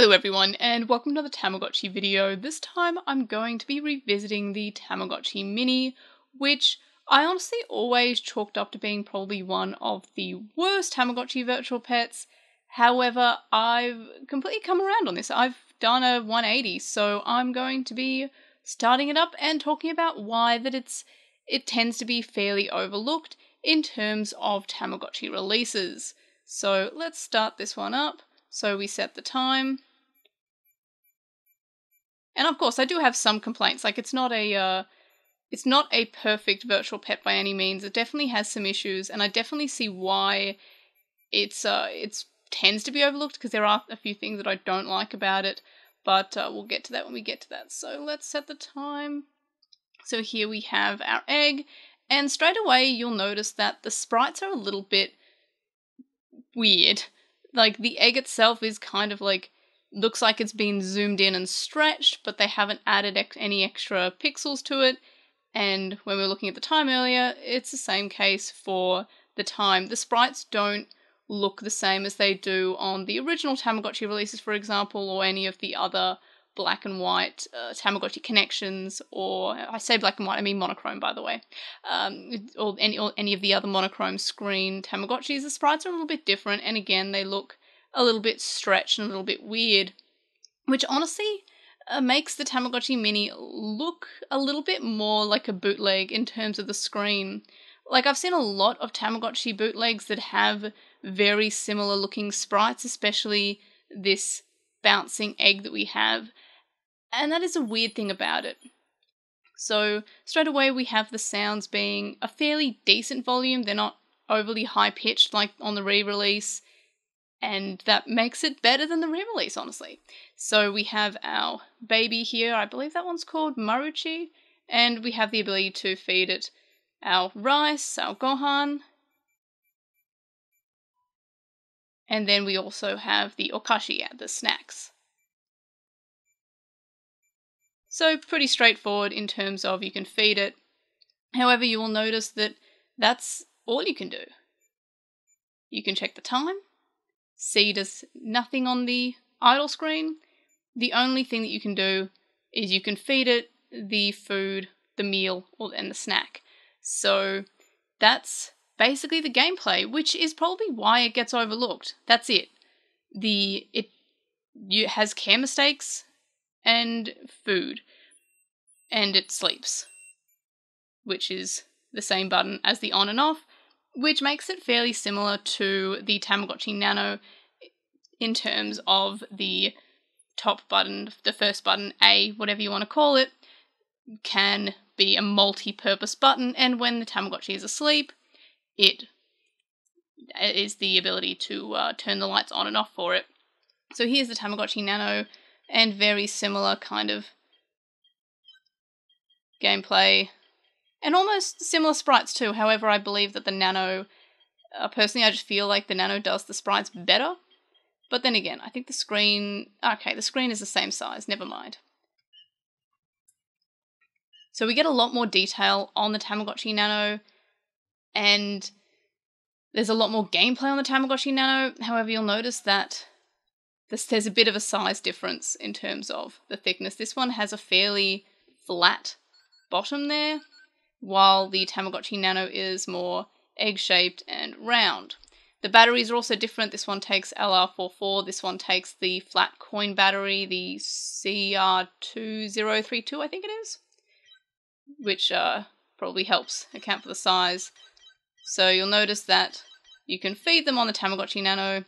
Hello everyone and welcome to the Tamagotchi video. This time I'm going to be revisiting the Tamagotchi Mini, which I honestly always chalked up to being probably one of the worst Tamagotchi virtual pets. However, I've completely come around on this. I've done a 180, so I'm going to be starting it up and talking about why that it's it tends to be fairly overlooked in terms of Tamagotchi releases. So let's start this one up. So we set the time. And of course, I do have some complaints. Like it's not a uh, it's not a perfect virtual pet by any means. It definitely has some issues, and I definitely see why it's uh it's tends to be overlooked because there are a few things that I don't like about it. But uh, we'll get to that when we get to that. So let's set the time. So here we have our egg, and straight away you'll notice that the sprites are a little bit weird. Like the egg itself is kind of like looks like it's been zoomed in and stretched, but they haven't added ex- any extra pixels to it. And when we were looking at the time earlier, it's the same case for the time. The sprites don't look the same as they do on the original Tamagotchi releases, for example, or any of the other black and white uh, Tamagotchi connections, or I say black and white, I mean monochrome, by the way, um, or any or any of the other monochrome screen Tamagotchis. The sprites are a little bit different, and again, they look a little bit stretched and a little bit weird, which honestly uh, makes the Tamagotchi Mini look a little bit more like a bootleg in terms of the screen. Like I've seen a lot of Tamagotchi bootlegs that have very similar looking sprites, especially this bouncing egg that we have, and that is a weird thing about it. So, straight away, we have the sounds being a fairly decent volume. They're not overly high pitched like on the re release, and that makes it better than the re release, honestly. So, we have our baby here. I believe that one's called Marutchi, and we have the ability to feed it our rice, our gohan, and then we also have the okashi, the snacks. So pretty straightforward in terms of you can feed it. However, you will notice that that's all you can do. You can check the time. See does nothing on the idle screen. The only thing that you can do is you can feed it the food, the meal, or and the snack. So that's basically the gameplay, which is probably why it gets overlooked. That's it. The it you has care mistakes and food, and it sleeps, which is the same button as the on and off, which makes it fairly similar to the Tamagotchi Nano in terms of the top button, the first button, A, whatever you want to call it, can be a multi purpose button, and when the Tamagotchi is asleep, it is the ability to uh, turn the lights on and off for it. So here's the Tamagotchi Nano and very similar kind of gameplay and almost similar sprites too. However, I believe that the Nano, uh, personally, I just feel like the Nano does the sprites better. But then again, I think the screen, okay, the screen is the same size, never mind. So we get a lot more detail on the Tamagotchi Nano, and there's a lot more gameplay on the Tamagotchi Nano. However, you'll notice that this, there's a bit of a size difference in terms of the thickness. This one has a fairly flat bottom there, while the Tamagotchi Nano is more egg shaped and round. The batteries are also different. This one takes LR44, this one takes the flat coin battery, the CR2032, I think it is, which uh, probably helps account for the size. So you'll notice that you can feed them on the Tamagotchi Nano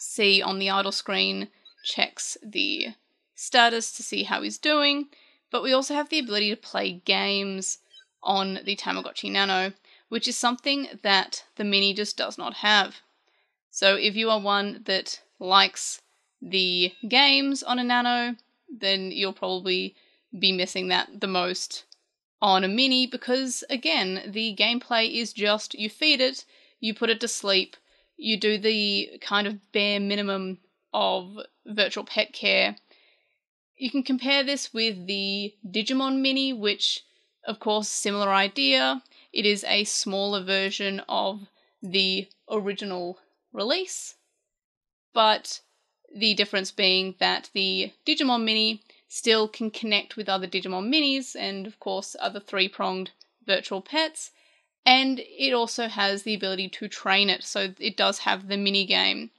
see on the idle screen checks the status to see how he's doing, but we also have the ability to play games on the Tamagotchi Nano, which is something that the Mini just does not have. So if you are one that likes the games on a Nano, then you'll probably be missing that the most on a Mini because, again, the gameplay is just you feed it, you put it to sleep, you do the kind of bare minimum of virtual pet care. You can compare this with the Digimon Mini, which, of course, similar idea. It is a smaller version of the original release, but The difference being that the Digimon Mini still can connect with other Digimon Minis and, of course, other three pronged virtual pets. And it also has the ability to train it, so it does have the mini game.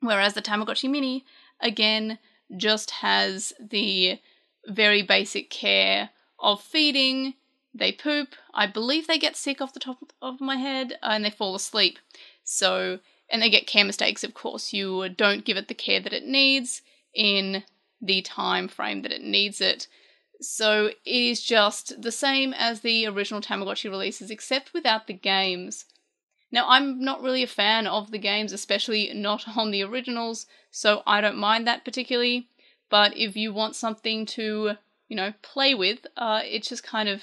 Whereas the Tamagotchi Mini, again, just has the very basic care of feeding. They poop. I believe they get sick off the top of my head and they fall asleep. So, and they get care mistakes, of course. You don't give it the care that it needs in the time frame that it needs it. So it is just the same as the original Tamagotchi releases, except without the games. Now, I'm not really a fan of the games, especially not on the originals, so I don't mind that particularly. But if you want something to, you know, play with, uh, it's just kind of,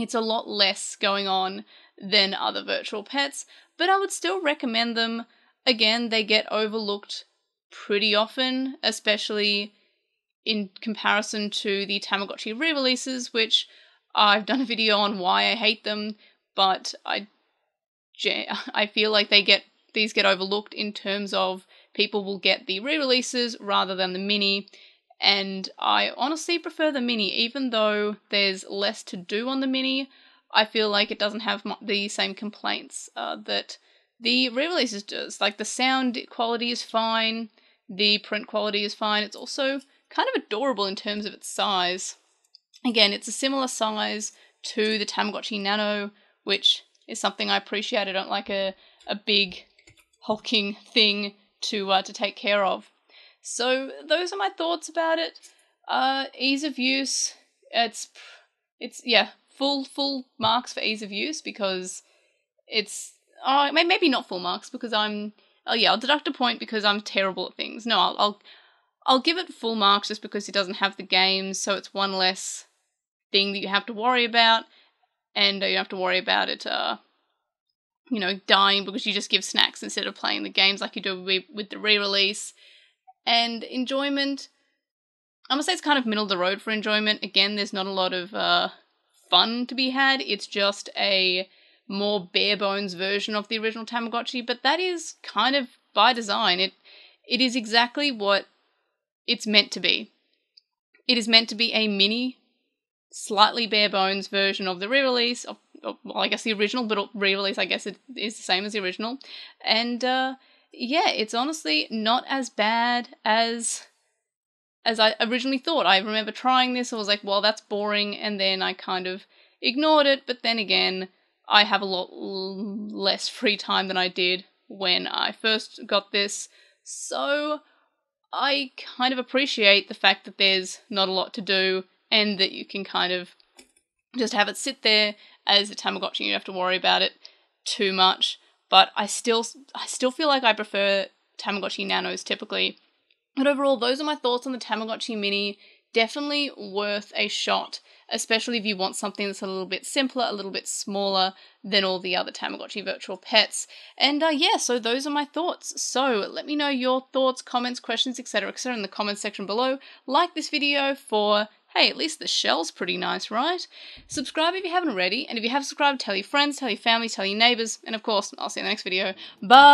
it's a lot less going on than other virtual pets. But I would still recommend them. Again, they get overlooked pretty often, especially in comparison to the Tamagotchi re releases, which I've done a video on why I hate them, but I, I feel like they get these get overlooked in terms of people will get the re releases rather than the mini. And I honestly prefer the mini, even though there's less to do on the mini. I feel like it doesn't have the same complaints uh, that the re releases does. Like the sound quality is fine, the print quality is fine. It's also kind of adorable in terms of its size. Again, it's a similar size to the Tamagotchi Nano, which is something I appreciate. I don't like a, a big hulking thing to uh, to take care of. So those are my thoughts about it. Uh, ease of use, it's it's yeah full full marks for ease of use because it's oh maybe not full marks because I'm oh yeah I'll deduct a point because I'm terrible at things. No, I'll I'll, I'll give it full marks just because it doesn't have the games, so it's one less thing that you have to worry about, and you don't have to worry about it uh, you know, dying because you just give snacks instead of playing the games like you do with the re release. And enjoyment, I'm gonna say it's kind of middle of the road for enjoyment. Again, there's not a lot of uh, fun to be had, it's just a more bare bones version of the original Tamagotchi, but that is kind of by design. It it is exactly what it's meant to be. It is meant to be a mini, slightly bare bones version of the re-release of well, I guess the original, but re-release, I guess it is the same as the original. And uh, yeah, it's honestly not as bad as as I originally thought. I remember trying this. I was like, well, that's boring, and then I kind of ignored it. But then again, I have a lot less free time than I did when I first got this, so I kind of appreciate the fact that there's not a lot to do and that you can kind of just have it sit there as a Tamagotchi. You don't have to worry about it too much. But I still, I still feel like I prefer Tamagotchi Nanos typically. But overall, those are my thoughts on the Tamagotchi Mini. Definitely worth a shot, especially if you want something that's a little bit simpler, a little bit smaller than all the other Tamagotchi virtual pets. And uh, yeah, so those are my thoughts. So let me know your thoughts, comments, questions, etc., etc., in the comments section below. Like this video for hey, at least the shell's pretty nice, right? Subscribe if you haven't already, and if you have subscribed, tell your friends, tell your family, tell your neighbours, and of course, I'll see you in the next video. Bye!